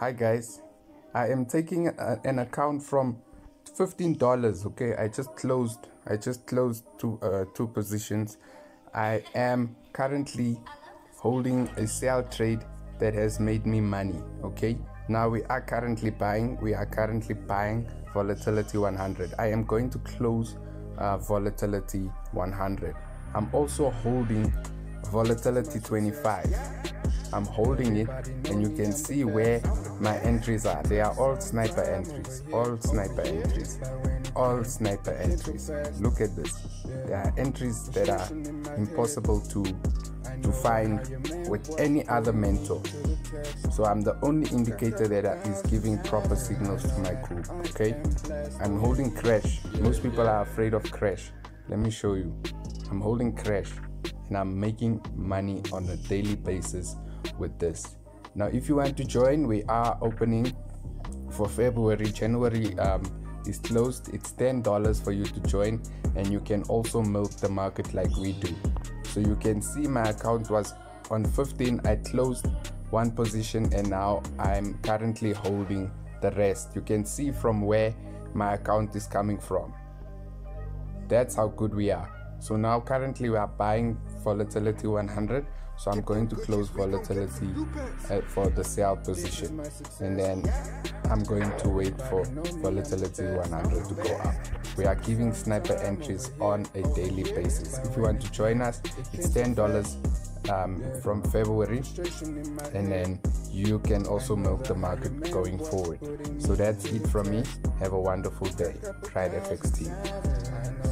Hi guys, I am taking a, an account from fifteen dollars. Okay, I just closed. I just closed two uh, two positions. I am currently holding a sell trade that has made me money. Okay, now we are currently buying. We are currently buying volatility 100. I am going to close uh, volatility 100. I'm also holding volatility 25 I'm holding it and you can see where my entries are. They are all sniper entries all sniper entries all sniper entries. Look at this. There are entries that are impossible to to find with any other mentor. So I'm the only indicator that is giving proper signals to my group okay? I'm holding crash. Most people are afraid of crash. Let me show you. I'm holding crash and I'm making money on a daily basis with this. Now, if you want to join, we are opening for February. January um, is closed. It's $10 for you to join, and you can also milk the market like we do. So you can see my account was on 15. I closed one position, and now I'm currently holding the rest. You can see from where my account is coming from. That's how good we are. So now currently we are buying volatility 100. So I'm going to close volatility for the sell position. And then I'm going to wait for volatility 100 to go up. We are giving sniper entries on a daily basis. If you want to join us, it's $10 um, from February. And then you can also milk the market going forward. So that's it from me. Have a wonderful day. Pride FX team.